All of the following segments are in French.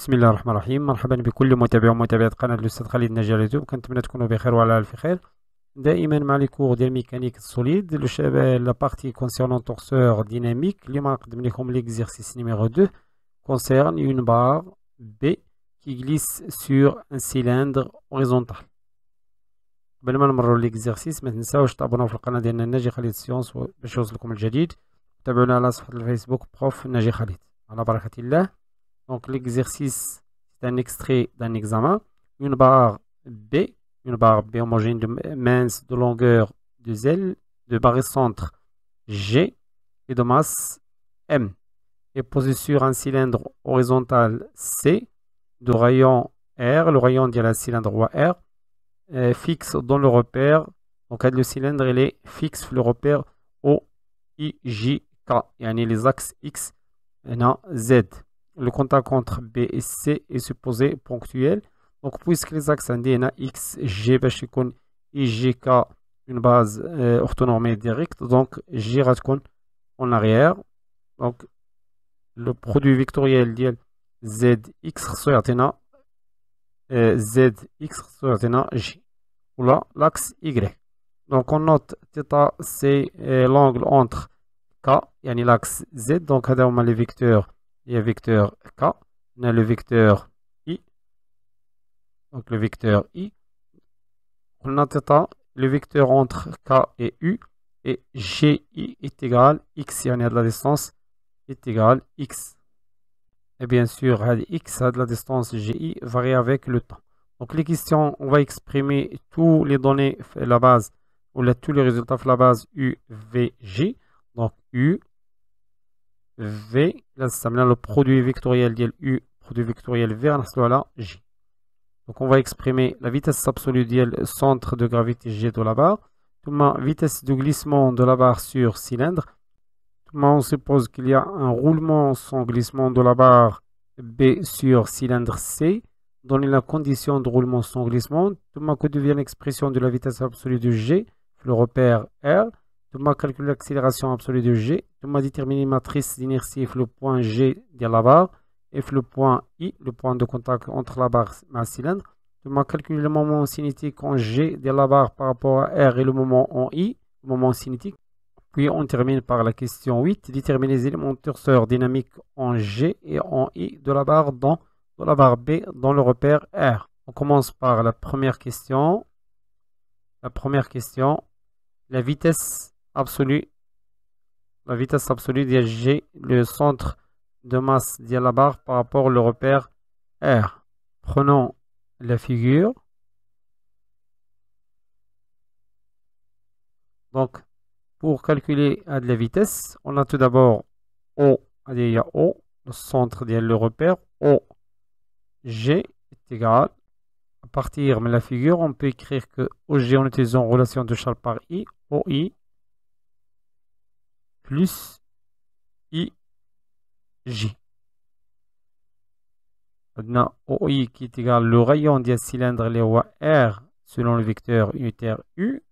بسم الله الرحمن الرحيم. مرحبا بكل متابع ومتابعة قناة الأستاذ خالد نجار اليوتيوب. كنتمنى تكونوا بخير وعلى ألف خير. دائما مع لي كور ديال ميكانيك سوليد. لا بارتي كونسيرنون توrseur ديناميك اليوم غنقدم لكم ليكزيرسيس نيميرو 2 concerne une barre B qui glisse sur un cylindre horizontal. قبل ما نمروا ليكزيرسيس ما تنساوش تابوناو في القناة ديالنا ناجي خالد سيونس باش يوصلكم الجديد. تابعونا على صفحة الفيسبوك بروف ناجي خالد. على بركة الله. Donc l'exercice, c'est un extrait d'un examen. Une barre B, une barre B homogène de mince de longueur de Z, de barycentre G et de masse M est posée sur un cylindre horizontal C de rayon R. Le rayon de la cylindre R est fixe dans le repère. Donc le cylindre il est fixe le repère O, I, J, K. a les axes X et Z le contact entre B et C est supposé ponctuel. Donc, puisque les axes indiquent X, G, I, G, K, une base euh, orthonormée directe, donc G en arrière. Donc, le produit vectoriel dit ZX sur euh, ZX sur J. Ou là, l'axe Y. Donc, on note θ, c'est euh, l'angle entre K, et l'axe Z. Donc, on a les vecteurs il y a vecteur K, on a le vecteur I, donc le vecteur I. On a le vecteur entre K et U, et GI est égal X, il y a de la distance, est égal X. Et bien sûr, X a de la distance GI varie avec le temps. Donc les questions, on va exprimer tous les données, la base, ou tous les résultats de la base U, V, J. Donc U, V, le produit vectoriel de U, produit vectoriel V, là, J. Donc, on va exprimer la vitesse absolue du centre de gravité G de la barre, ma vitesse de glissement de la barre sur cylindre. on suppose qu'il y a un roulement sans glissement de la barre B sur cylindre C. Donner la condition de roulement sans glissement, ma que devient l'expression de la vitesse absolue de G, le repère R. ma calculer l'accélération absolue de G m'a déterminer matrice d'inertie le point G de la barre et le point I, le point de contact entre la barre et le cylindre. Je vais calculer le moment cinétique en G de la barre par rapport à R et le moment en I, le moment cinétique. Puis on termine par la question 8, déterminer les éléments torseurs dynamiques en G et en I de la barre dans de la barre B dans le repère R. On commence par la première question. La première question, la vitesse absolue la vitesse absolue de G, le centre de masse de la barre par rapport au repère R. Prenons la figure. Donc, pour calculer la vitesse, on a tout d'abord O, O, le centre de le repère, O, G est. À partir de la figure, on peut écrire que OG en utilisant relation de Charles par I, OI plus IJ. Maintenant, OI qui est égal le rayon du cylindre les R selon le vecteur unitaire U.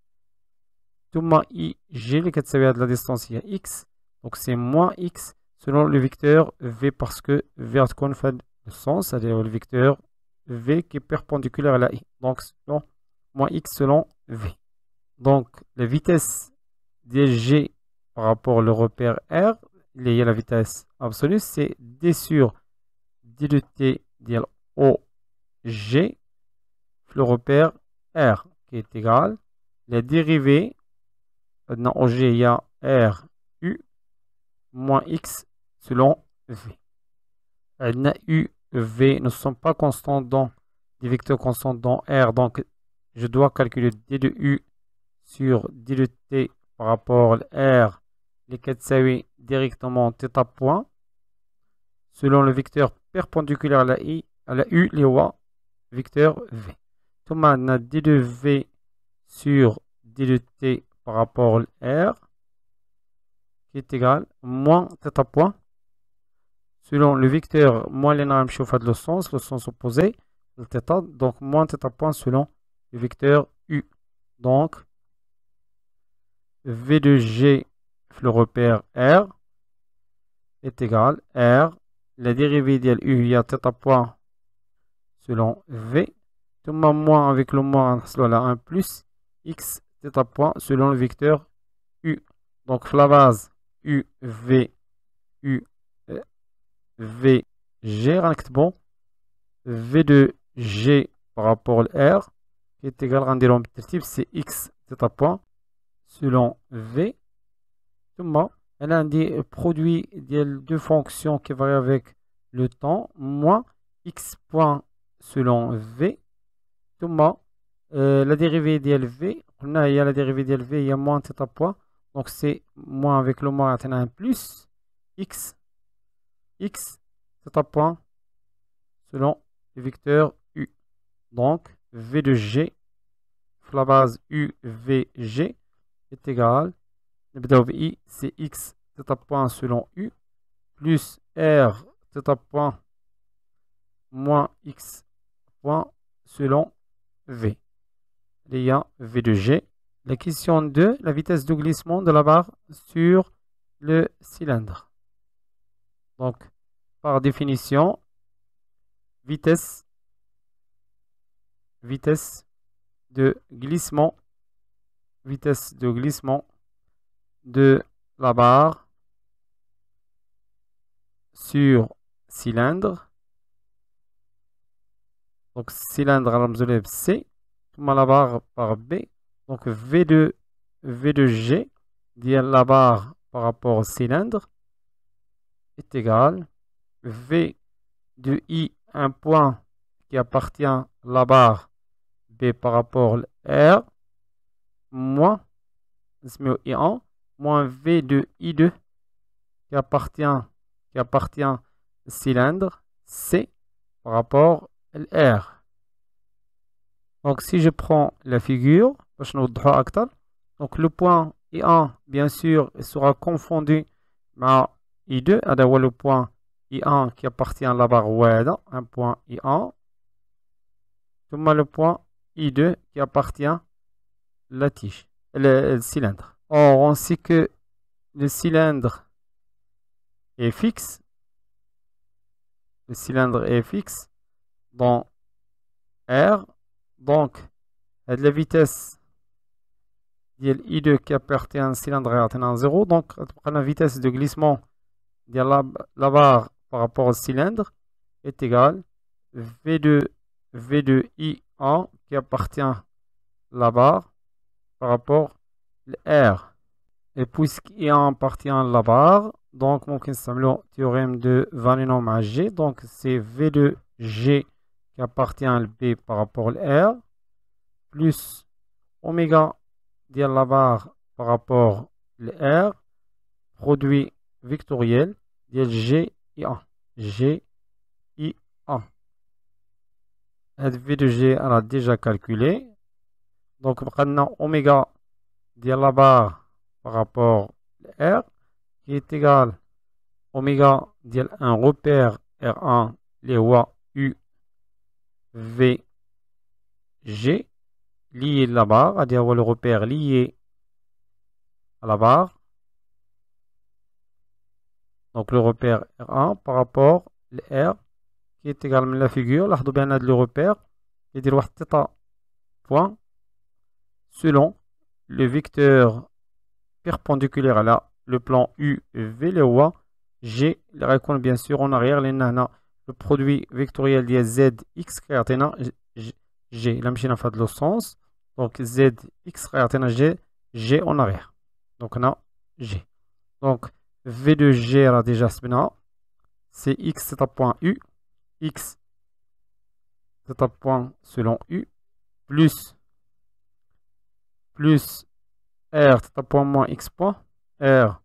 Tout moins IJ, le cas de la distance, il y a X. Donc c'est moins X selon le vecteur V parce que V fait le sens, c'est-à-dire le vecteur V qui est perpendiculaire à la I. Donc selon moins X selon V. Donc la vitesse G par rapport au repère R, il y a la vitesse absolue, c'est D sur D de T de OG, le repère R, qui est égal, la dérivée, dans OG, il y a R, U, moins X selon V. U, V ne sont pas constants dans des vecteurs constants dans R, donc je dois calculer D de U sur D de T par rapport à R les كتساوي directement θ point selon le vecteur perpendiculaire à la, I, à la U les هو vecteur V. ثم عندنا d de V sur d de T par rapport à R qui est égal moins θ point selon le vecteur moins les chauffe de le sens, le sens opposé, le θ, donc moins θ point selon le vecteur U. Donc, V de G le repère R est égal R, la dérivée de U, il y a θ point selon V. Tout moins avec le moins, cela 1 plus x θ point selon le vecteur U. Donc la base U, V, U, V, G, bon. V de G par rapport à R, qui est égal à un type, c'est x θ point selon V. Tout elle a un des produits de deux fonctions qui varient avec le temps, moins x point selon v, euh, la dérivée on a, il y a la dérivée d'LV, il y a moins θ point, donc c'est moins avec le moins, un plus x, x point selon le vecteur U. Donc V de G, la base UVG est égal I, c'est x θ point selon U, plus R θ point moins x point selon V. Il V de G. La question 2, la vitesse de glissement de la barre sur le cylindre. Donc, par définition, vitesse, vitesse de glissement, vitesse de glissement de la barre sur cylindre. Donc cylindre à l'obsolète C, la barre par B. Donc V de, v de G, dire la barre par rapport au cylindre, est égal V de I, un point qui appartient à la barre B par rapport à R, moins, I1, moins V de I2 qui appartient, qui appartient au cylindre C par rapport à R. Donc si je prends la figure, donc le point I1, bien sûr, sera confondu avec I2, à le point I1 qui appartient à la barre WAD, un point I1, le point I2 qui appartient à la tige, le cylindre. Or, on sait que le cylindre est fixe. Le cylindre est fixe dans R. Donc, la vitesse de I2 qui appartient à un cylindre est à 0. Donc, la vitesse de glissement de la, barre par rapport au cylindre est égale V2, V2 I1 qui appartient à la barre par rapport R. Et puisqu'il appartient à la barre, donc on le théorème de Van G. Donc c'est V de G qui appartient à B par rapport à R, plus oméga de la barre par rapport à R, produit vectoriel de G i 1. G I 1. V de G, a déjà calculé. Donc, maintenant, oméga la barre par rapport à R qui est égal oméga de un repère R1 les U V G lié à la barre, c'est-à-dire le repère lié à la barre. Donc le repère R1 par rapport à R qui est égal à la figure, là bien le repère, et dire point selon le vecteur perpendiculaire à la, le plan U, V, le O, G, les raccourcis bien sûr en arrière, les nana, le produit vectoriel de Z, X, G, la machine a fait le sens, donc Z, X, G, G en arrière. Donc on a G. Donc V de G a déjà ce c'est X, c'est un point U, X, c'est un point selon U, plus plus R, θ point moins X point, R,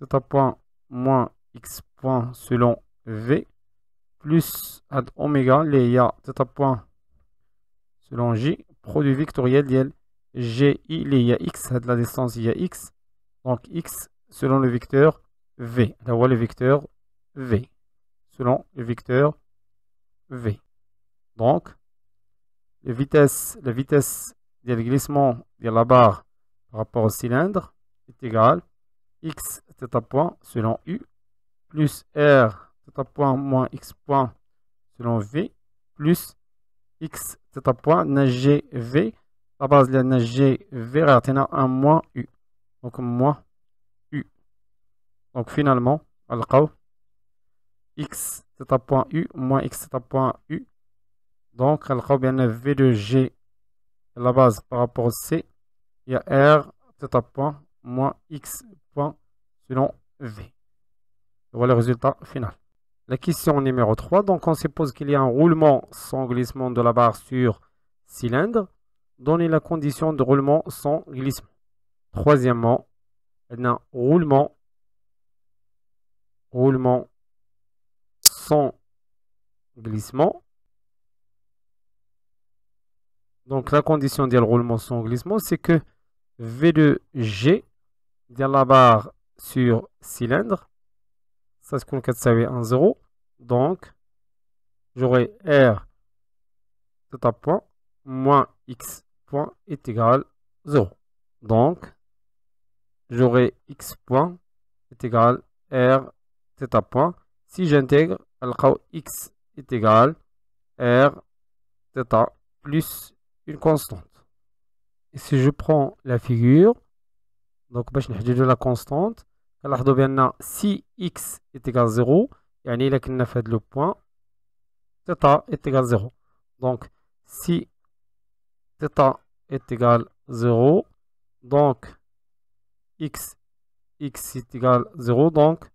θ point moins X point selon V, plus ad oméga, les ya θ point selon J, produit vectoriel d'IL, GI, les ya X, de la distance il y a X, donc X selon le vecteur V, là le vecteur V, selon le vecteur V. Donc, la vitesse, la vitesse le glissement de la barre par rapport au cylindre est égal x θ point selon u plus r θ point moins x point selon v plus x θ point g v. La base de la g v ratina 1 moins u. Donc moins u. Donc finalement alqaw x θ point u moins x θ point u. Donc alqaw bien v de g la base par rapport au c il y a r theta point moins x point selon v voilà le résultat final la question numéro 3, donc on suppose qu'il y a un roulement sans glissement de la barre sur cylindre. Donnez la condition de roulement sans glissement. Troisièmement, un roulement, roulement sans glissement. Donc la condition de roulement sans glissement, c'est que V2G dans la barre sur cylindre. Ça que ça 1 0 donc j'aurai r theta point moins x point est égal 0 donc j'aurai x point est égal r theta point. Si j'intègre x est égal r theta plus une constante et si je prends la figure donc باش نحددوا la constante كنلاحظوا بان سي اكس اتيكال زيرو يعني الا كنا في هذا لو بوان تيتا اتيكال زيرو دونك سي تيتا اتيكال زيرو دونك اكس اكس اتيكال زيرو دونك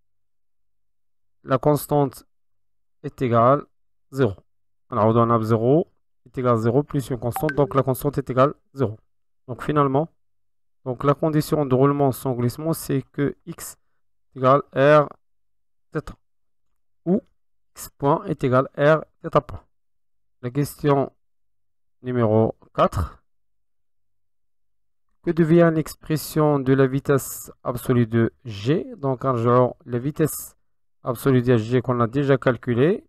لا كونستونت اتيكال زيرو نعاودو هنا بزيرو est égal à 0 plus une constante. Donc la constante est égale à 0. Donc finalement, donc la condition de roulement sans glissement, c'est que x est égal r θ. Ou x point est égal à r θ point. La question numéro 4. Que devient l'expression de la vitesse absolue de g? Donc alors, la vitesse absolue de g qu'on a déjà calculée,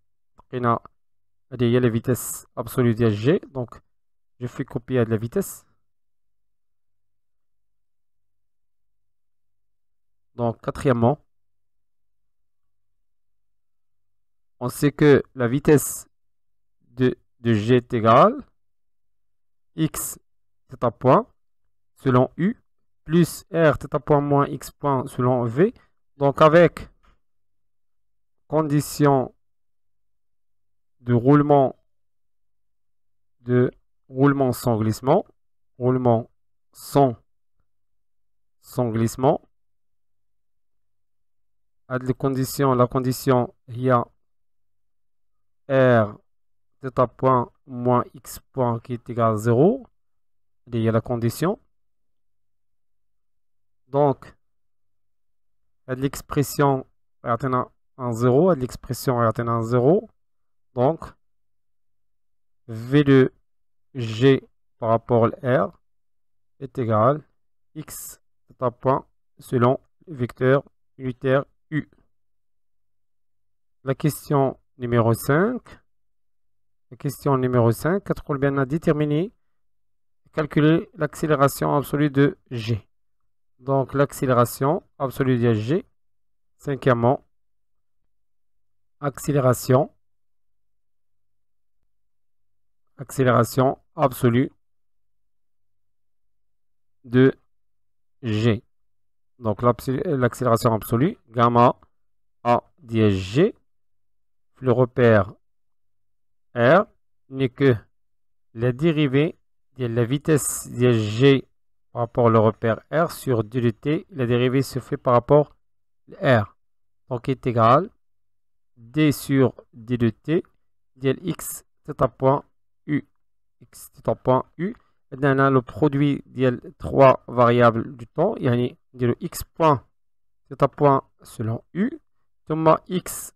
y a la vitesse absolue de g. Donc je fais copier de la vitesse. Donc, quatrièmement, on sait que la vitesse de, g est égale x point selon u plus r point moins x point selon v. Donc, avec condition de roulement de roulement sans glissement, roulement sans, sans glissement, les conditions, la condition il y a r θ point moins x point qui est égal à 0 il y a la condition. Donc l'expression est en 0 l'expression est en 0 donc v de g par rapport à r est égal x θ point selon le vecteur unitaire U. La question numéro 5. La question numéro 5. Quatre bien à déterminer, calculer l'accélération absolue de G. Donc l'accélération absolue de G. Cinquièmement, accélération. Accélération absolue de G. Donc l'accélération absolue, gamma A dièse G, le repère R n'est que la dérivée de la vitesse dièse G par rapport au repère R sur d de t. La dérivée se fait par rapport à R. Donc est égal d sur d de t, dl x, θ point U, x c'est ton point U. Et on a le produit de trois variables du temps. Il y a le x point theta point selon U. Thomas x,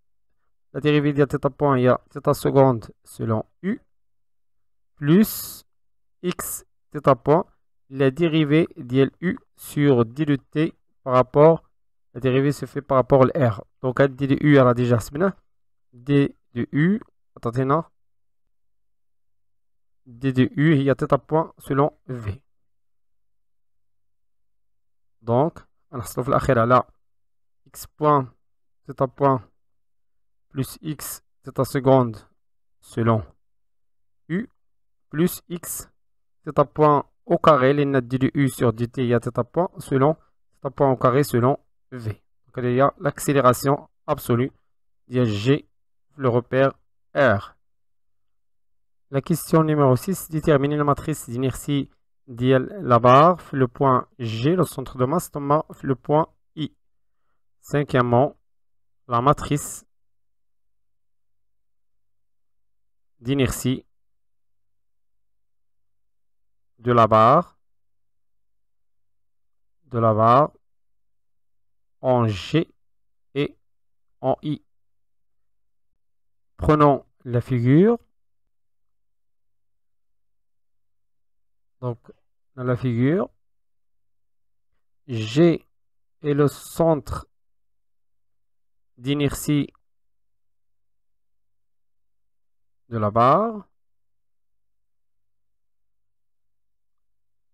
la dérivée de theta point, il y a theta seconde selon U. Plus x theta point, la dérivée de U sur d de t par rapport, la dérivée se fait par rapport à R. Donc, d de U, elle a déjà, c'est d de U, attendez, non d de u il y a θ point selon v donc نحصلوا في الأخير على x point θ point plus x θ seconde selon plus x θ point au carré les notes du u sur dt il y a θ point selon θ point au carré selon v donc il y a l'accélération absolue il y a g le repère r la question numéro 6 déterminer la matrice d'inertie la barre le point G, le centre de masse, le point I. Cinquièmement, la matrice d'inertie de la barre de la barre en G et en I. Prenons la figure. Donc, dans la figure, G est le centre d'inertie de la barre.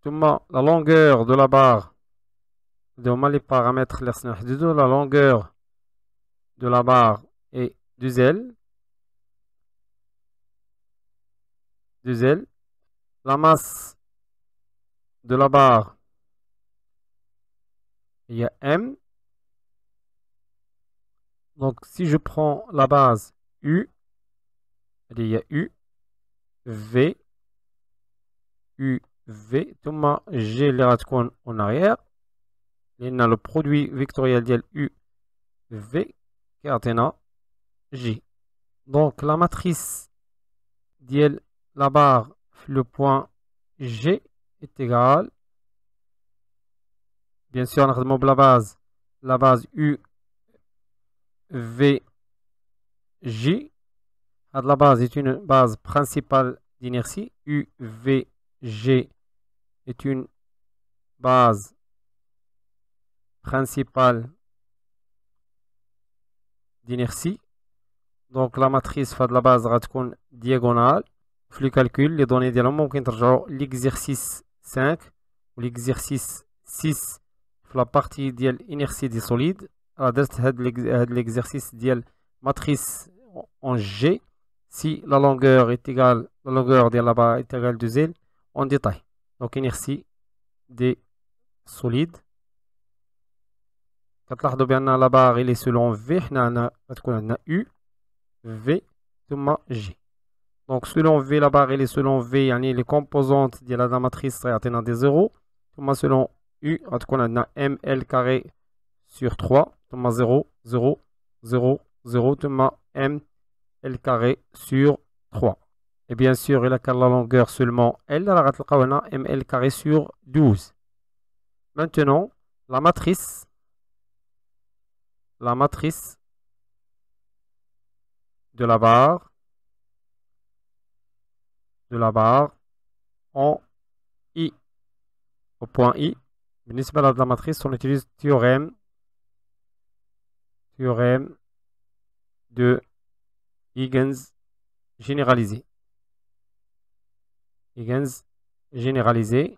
la longueur de la barre les paramètres la longueur de la barre est du Z. Du Z. La masse de la barre, il y a M. Donc, si je prends la base U, il y a U, V, U, V, tout G les en arrière. Il y a le produit vectoriel de U, V, catena J. Donc, la matrice la barre, le point G, est égal, bien sûr, on a la base, la base U, V, J. La base est une base principale d'inertie. U, V, G est une base principale d'inertie. Donc la matrice de la base va diagonale. Plus le calcul, les données de l'homme, l'exercice 5 ou l'exercice 6 في la partie ديال l'inertie des solides راه درت هاد l'exercice ديال matrice en G si la longueur est égale la longueur ديال là-bas est égale de Z en détail donc inertie des solides كتلاحظوا بان لا باغ il est selon V حنا عندنا غتكون عندنا U V ثم G donc selon V, la barre est selon V, les composantes de la matrice seraient des 0. selon U, on a ML carré sur 3, 0, 0, 0, 0, M L carré sur 3. Et bien sûr, il a la longueur seulement L, on a carré sur 12. Maintenant, la matrice, la matrice de la barre, de la barre en I. Au point I, municipal de la matrice, on utilise théorème, théorème de Higgins généralisé. Higgins généralisé.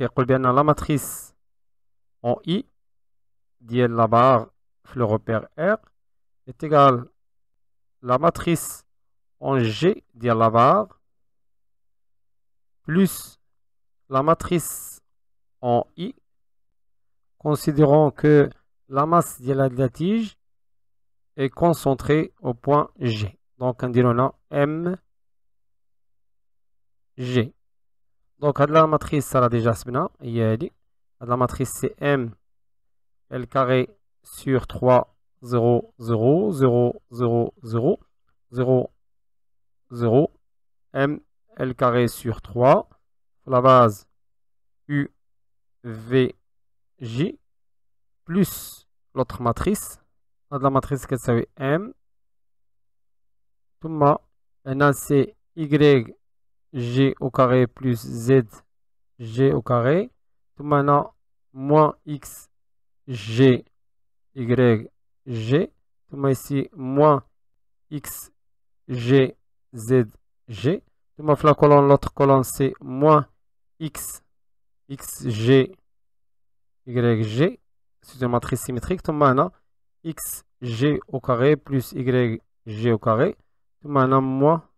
يقول bien la matrice en I dit la barre le repère R est égal la matrice en G dire la barre plus la matrice en I, considérons que la masse de la tige est concentrée au point G. Donc, on dit M, G. Donc, la matrice, ça l'a déjà la matrice, c'est M, L carré sur 3 0, 0, 0, 0, 0, 0, 0, m, l carré sur 3, la base u, v, j, plus l'autre matrice, la matrice qui s'appelle m, tout maintenant c'est y, g au carré plus z, g au carré, tout maintenant moins x, g, y, G. Tout le ici, moins X, G, Z, G. Tout le fait la colonne, l'autre colonne, c'est moins X, X, G, Y, G. C'est une matrice symétrique. Tout le monde a X, G au carré plus Y, G au carré. Tout le monde a moins,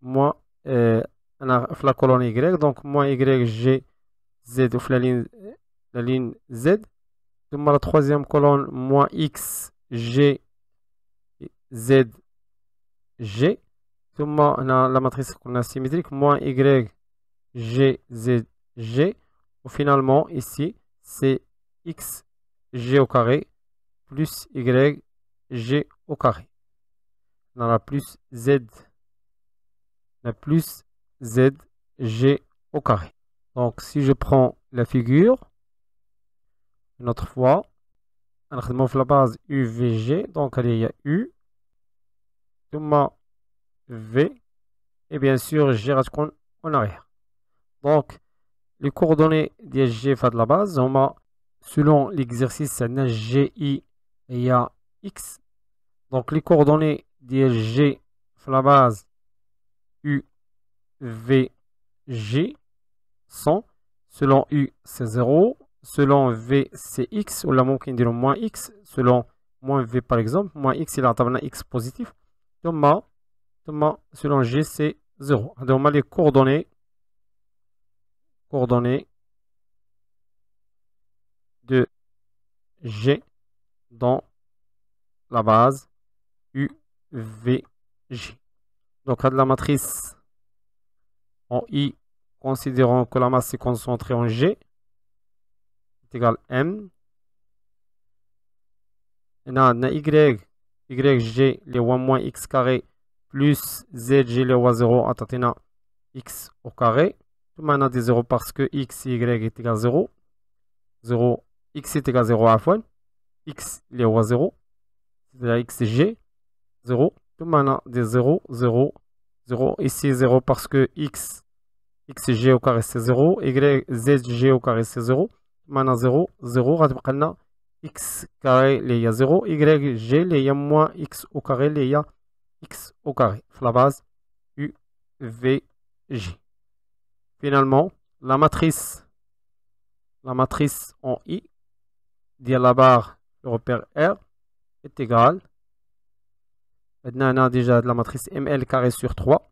moins, euh, on a fait la colonne Y. Donc, moins Y, G, Z, ou la ligne, la ligne Z la troisième colonne, moins X, G, Z, G. on a la matrice qu'on a symétrique, moins Y, G, Z, G. Finalement, ici, c'est X, G au carré, plus Y, G au carré. On a plus Z, on a plus Z, G au carré. Donc, si je prends la figure, une autre fois. On la base UVG donc il y a U V et bien sûr G en arrière. Donc les coordonnées de G de la base. On selon l'exercice GI et y a X. Donc les coordonnées de G la base U V G. Sont selon U c'est 0 selon V c'est X ou la ممكن نديرو moins X selon moins V par exemple moins X il a X positif ثم ثم selon G c'est 0 هذا هما les coordonnées coordonnées de G dans la base UVG. Donc, à de la matrice en I, considérons que la masse est concentrée en G, est M. Et on a Y, YG, les 1 moins X carré, plus ZG, les 0, à X au carré. Tout maintenant des 0 parce que X Y est égal à 0. 0, X est égal à 0 à la fois. X, les 0. C'est-à-dire XG, 0. Tout maintenant des 0, 0, 0. Ici 0 parce que X xg au carré c'est 0 y zg au carré c'est 0 maintenant 0 0 غتبقى لنا x carré اللي هي 0 y g اللي هي moins x au carré اللي هي x au carré في la base u v g finalement la matrice la matrice en i ديال la barre le repère r est égale maintenant on a déjà la matrice ml carré sur 3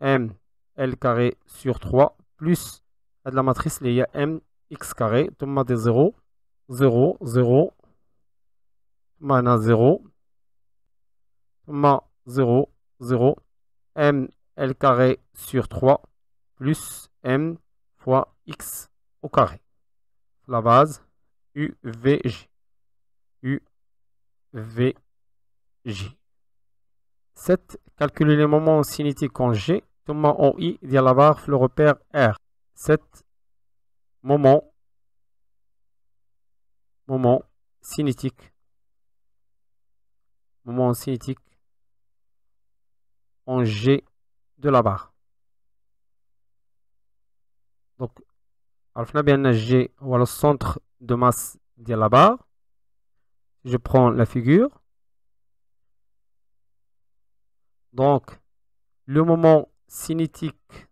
m L carré sur 3 plus de la matrice il y a M x carré ثم des 0 0 0 maintenant 0 ثم 0 0 M L carré sur 3 plus M fois X au carré. La base UVJ. UVJ. 7. Calculer les moments cinétiques en G moment en I de la barre le repère R. Cet moment, moment cinétique, moment cinétique en G de la barre. Donc, alpha bien G ou le centre de masse de la barre. Je prends la figure. Donc, le moment cinétique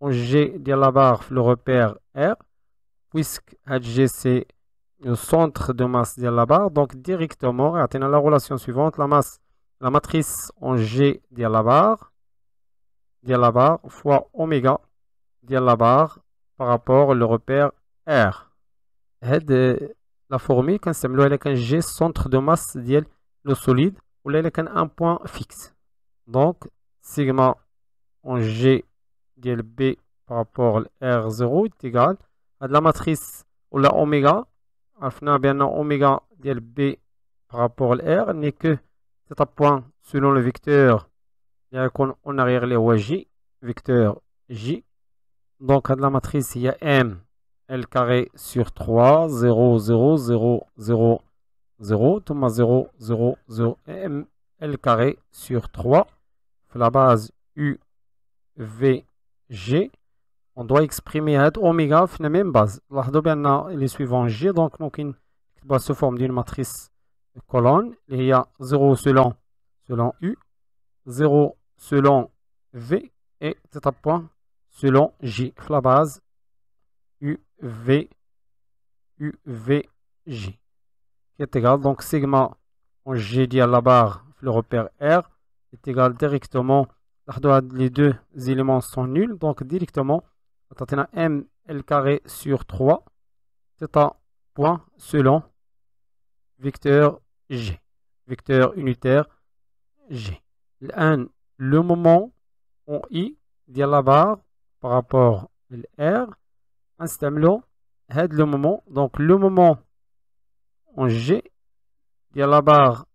en G de la barre le repère R, puisque G c'est le centre de masse de la barre, donc directement, on la relation suivante, la masse, la matrice en G de la barre, de la barre fois oméga de la barre par rapport au repère R. la formule quand c'est le G centre de masse de le solide ou un point fixe. Donc sigma en G de B par rapport à R0 est égal matrice ou la oméga. Enfin, bien oméga de B par rapport à R n'est que cet point selon le vecteur en arrière les J, vecteur J. Donc, à la matrice, il y a M, L carré sur 3, 0, 0, 0, 0, 0, 0, 0, 0, M, L carré sur 3. La base U VG, on doit exprimer هاد oméga في la même base. لاحظوا بأن les suivants G donc ممكن نكتبها sous forme d'une matrice colonne il y a 0 selon selon U 0 selon V et un point selon J la base UV UVJ qui est égal donc sigma en G dit à la barre le repère R est égal directement, les deux éléments sont nuls, donc directement, on a m L carré sur 3, θ point selon vecteur G, vecteur unitaire G. Le moment en I, ديال la barre par rapport à R, نستعملو هاد le moment, donc le moment en G, ديال la barre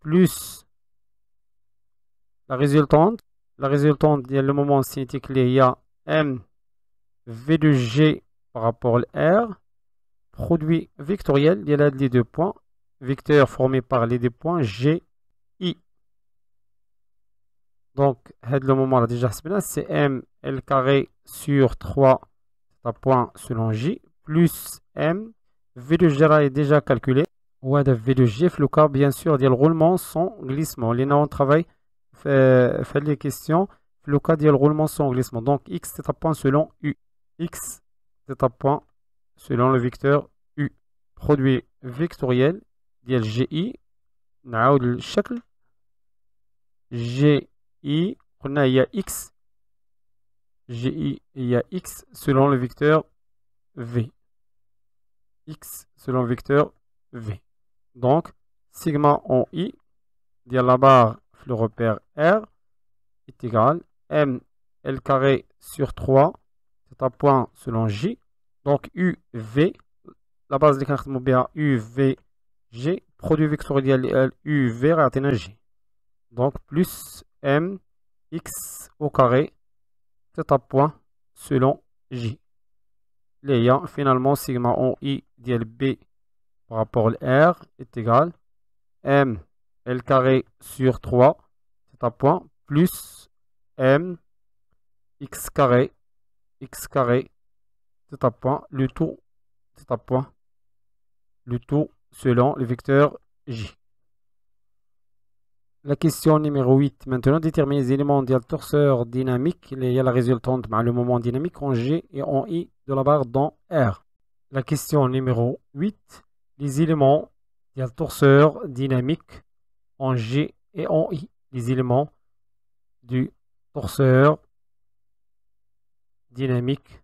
plus la résultante, la résultante ديال le moment cinétique il y a M V de G par rapport à R, produit vectoriel il y a les deux points, vecteur formé par les deux points G, I. Donc, le moment là déjà c'est M L carré sur 3 point selon J plus M V de G est déjà calculé. ou V de G, le bien sûr, il y a le roulement sans glissement. Les on travaille, fait, fait les questions, le il y a le roulement sans glissement. Donc, X c'est un point selon U X c'est un point selon le vecteur U. Produit vectoriel ديال جي اي نعاود الشكل جي اي قلنا هي اكس جي اي هي اكس selon le vecteur v x selon le vecteur v donc sigma en i ديال la barre le repère r est égal m l carré sur 3 c'est un point selon j donc uv la base اللي كنخدموا بها uv G, produit vectoriel U vers G. Donc, plus M X au carré, c'est un point selon J. L'ayant finalement, sigma on I dial B par rapport à R est égal M L carré sur 3, c'est un point, plus M X carré, X carré, un point, le tout, un point, le tout selon le vecteur J. La question numéro 8. Maintenant, déterminer les éléments de torseur dynamique. Il y a la résultante le moment dynamique en G et en I de la barre dans R. La question numéro 8. Les éléments de torseur dynamique en G et en I. Les éléments du torseur dynamique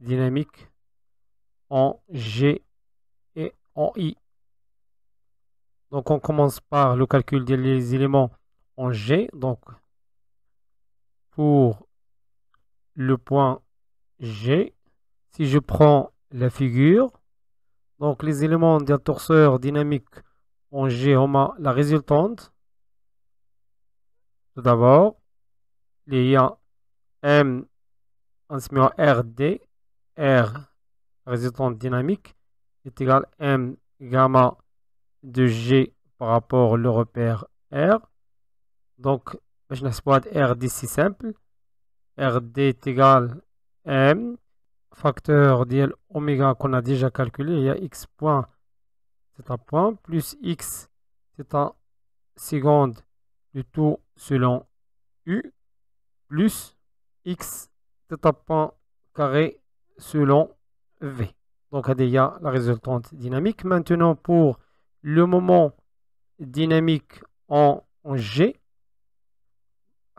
dynamique en G et en I. Donc on commence par le calcul des éléments en G. Donc pour le point G, si je prends la figure, donc les éléments d'un torseur dynamique en G, on a la résultante. Tout d'abord, il y a M, on se met en RD, R résultante dynamique est égal m gamma de g par rapport au repère r. Donc, je n'exploite r d'ici simple. rd est égal m facteur d'l oméga qu'on a déjà calculé. Il y a x point, c'est un point, plus x, c'est un seconde du tout selon u, plus x, un point carré selon V. Donc, a la résultante dynamique. Maintenant, pour le moment dynamique en, G,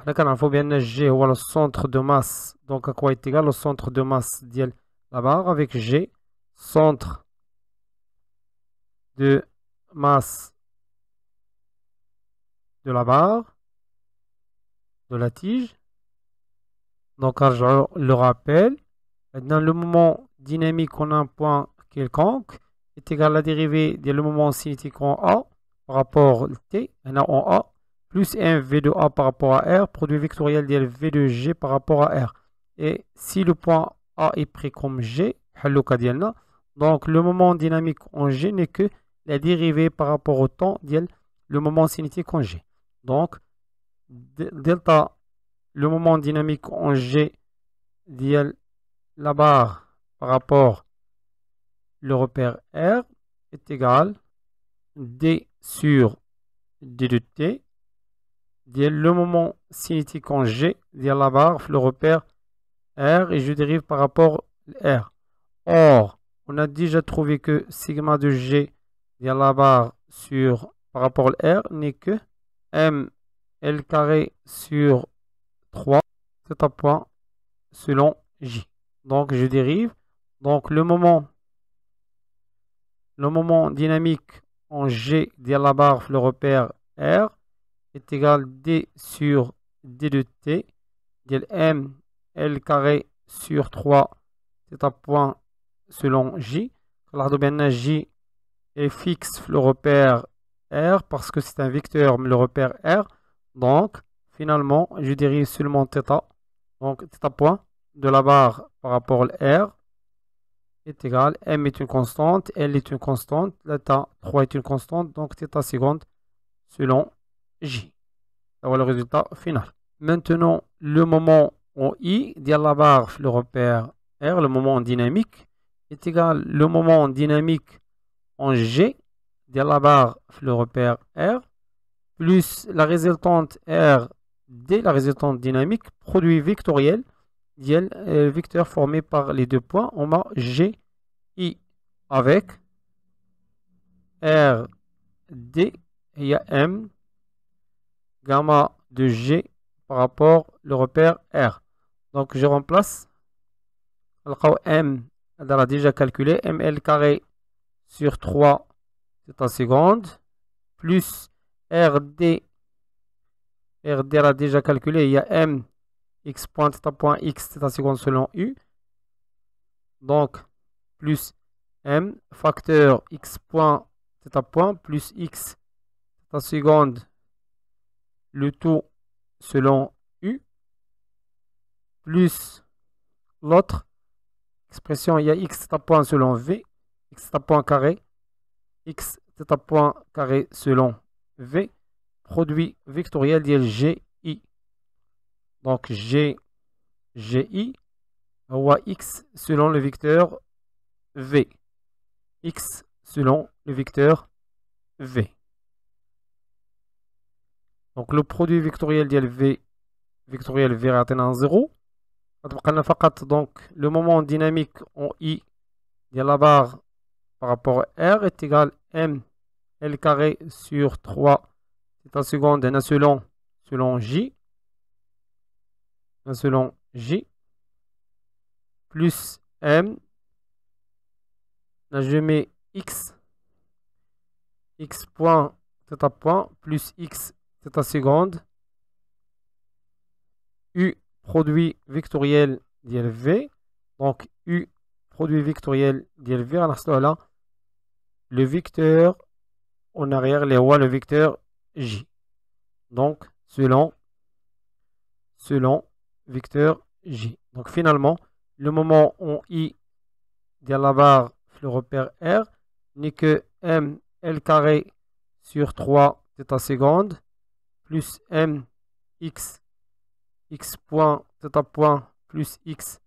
il faut bien G ou le centre de masse. Donc, à quoi est égal le centre de masse de la barre avec G, centre de masse de la barre, de la tige. Donc, je le rappelle, le moment dynamique en un point quelconque est égal à la dérivée de le moment cinétique en A par rapport à T, en A, plus un V de A par rapport à R, produit vectoriel de V de G par rapport à R. Et si le point A est pris comme G, donc le moment dynamique en G n'est que la dérivée par rapport au temps le moment cinétique en G. Donc, delta, le moment dynamique en G, la barre par rapport le repère R est égal D sur D de T le moment cinétique en G dire la barre le repère R et je dérive par rapport R. Or, on a déjà trouvé que sigma de G dire la barre sur par rapport à R n'est que M L carré sur 3 c'est un point selon J. Donc je dérive. Donc le moment, le moment dynamique en G de la barre le repère R est égal D sur D de T de M L carré sur 3 c'est un point selon J. Alors J est fixe le repère R parce que c'est un vecteur le repère R. Donc finalement je dérive seulement θ. Donc θ point de la barre par rapport à R est égal, M est une constante, L est une constante, l'état 3 est une constante, donc θ seconde selon J. Voilà le résultat final. Maintenant, le moment en I, dire la barre, le repère R, le moment dynamique, est égal le moment dynamique en G, dire la barre, le repère R, plus la résultante R D, la résultante dynamique, produit vectoriel, euh, vecteur formé par les deux points, on a G, I avec R, D, il y a M, gamma de G par rapport au repère R. Donc je remplace M, on a déjà calculé, ML carré sur 3 c'est en seconde, plus RD, RD a déjà calculé, il y a M, x point, point x, c'est en seconde selon U. Donc, plus M, facteur x point, θ point, plus x, c'est en seconde, le tout selon U, plus l'autre expression, il y a x, θ point selon V, x, θ point carré, x, θ point carré selon V, produit vectoriel G GI. Donc G, GI, ou x selon le vecteur V. x selon le vecteur V. Donc le produit vectoriel ديال V vectoriel V à 0 donc le moment dynamique en I de la barre par rapport à R est égal à M L carré sur 3 c'est en seconde un selon selon J. Un selon J. Plus M. Là je mets X. X point θ point. Plus X θ seconde. U produit vectoriel d'LV donc U produit vectoriel d'LV là le vecteur en arrière les rois le vecteur J. Donc, selon, selon vecteur J. Donc, finalement, le moment où I de la barre le repère R n'est que M L carré sur 3 θ seconde plus M X X point θ point plus X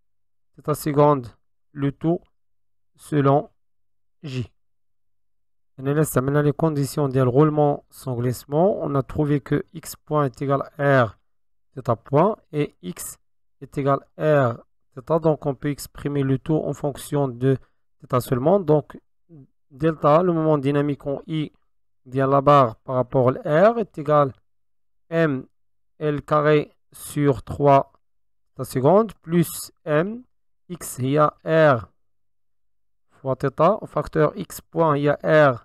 θ seconde le tout selon J. On a les conditions du roulement sans glissement. On a trouvé que x point est égal à r θ point et x est égal à r θ. Donc on peut exprimer le tout en fonction de θ seulement. Donc delta, le moment dynamique en i de la barre par rapport à r est égal à m L carré sur 3 θ seconde plus m x il y a r fois θ. Au facteur x point il y a r